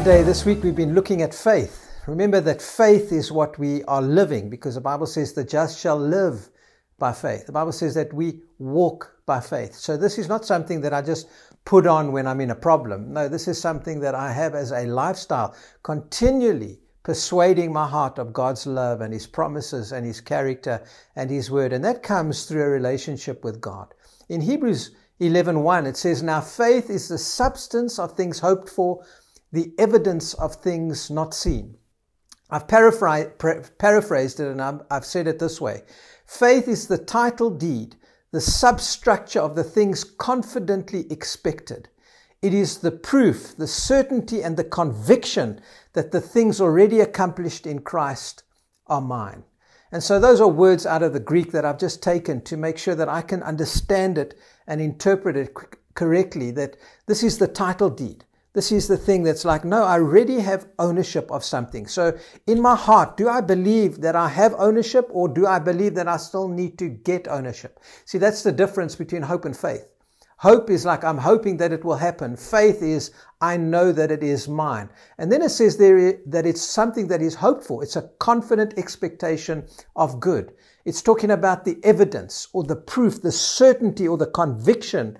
Good day. This week we've been looking at faith. Remember that faith is what we are living because the Bible says the just shall live by faith. The Bible says that we walk by faith. So this is not something that I just put on when I'm in a problem. No, this is something that I have as a lifestyle, continually persuading my heart of God's love and His promises and His character and His word. And that comes through a relationship with God. In Hebrews 11:1 it says, Now faith is the substance of things hoped for the evidence of things not seen. I've paraphrased it and I've said it this way Faith is the title deed, the substructure of the things confidently expected. It is the proof, the certainty, and the conviction that the things already accomplished in Christ are mine. And so those are words out of the Greek that I've just taken to make sure that I can understand it and interpret it correctly. That this is the title deed. This is the thing that's like, no, I already have ownership of something. So in my heart, do I believe that I have ownership or do I believe that I still need to get ownership? See, that's the difference between hope and faith. Hope is like, I'm hoping that it will happen. Faith is, I know that it is mine. And then it says there that it's something that is hoped for. It's a confident expectation of good. It's talking about the evidence or the proof, the certainty or the conviction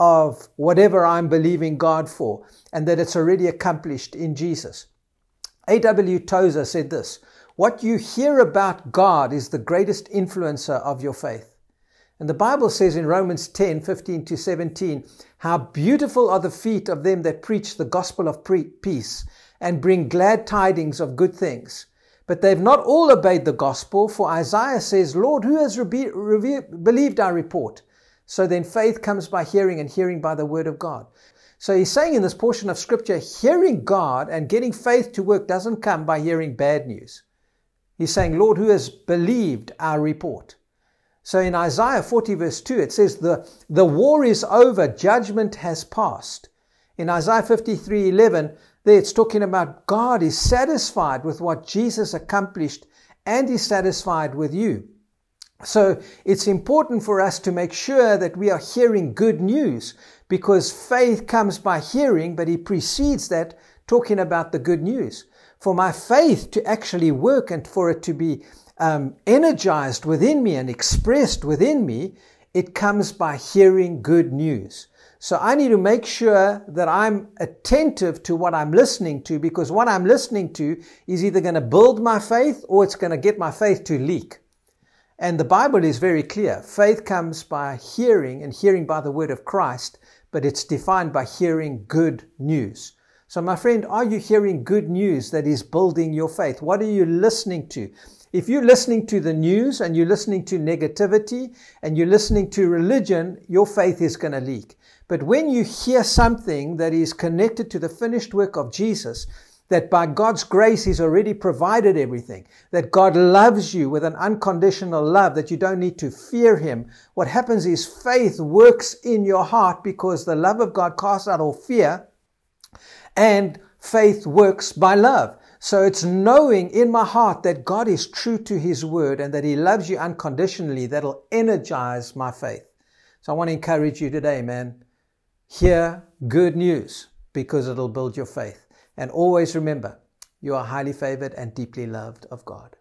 of whatever I'm believing God for and that it's already accomplished in Jesus. A.W. Tozer said this What you hear about God is the greatest influencer of your faith. And the Bible says in Romans 10 15 to 17, How beautiful are the feet of them that preach the gospel of peace and bring glad tidings of good things. But they've not all obeyed the gospel, for Isaiah says, Lord, who has believed our report? So then faith comes by hearing and hearing by the word of God. So he's saying in this portion of scripture, hearing God and getting faith to work doesn't come by hearing bad news. He's saying, Lord, who has believed our report? So in Isaiah 40 verse 2, it says, the, the war is over, judgment has passed. In Isaiah 53 11, there it's talking about God is satisfied with what Jesus accomplished and is satisfied with you. So it's important for us to make sure that we are hearing good news because faith comes by hearing, but he precedes that talking about the good news. For my faith to actually work and for it to be um, energized within me and expressed within me, it comes by hearing good news. So I need to make sure that I'm attentive to what I'm listening to because what I'm listening to is either going to build my faith or it's going to get my faith to leak. And the Bible is very clear. Faith comes by hearing and hearing by the word of Christ, but it's defined by hearing good news. So, my friend, are you hearing good news that is building your faith? What are you listening to? If you're listening to the news and you're listening to negativity and you're listening to religion, your faith is going to leak. But when you hear something that is connected to the finished work of Jesus, that by God's grace He's already provided everything, that God loves you with an unconditional love, that you don't need to fear Him. What happens is faith works in your heart because the love of God casts out all fear, and faith works by love. So it's knowing in my heart that God is true to His word and that He loves you unconditionally that'll energize my faith. So I want to encourage you today, man. Hear good news because it'll build your faith. And always remember, you are highly favored and deeply loved of God.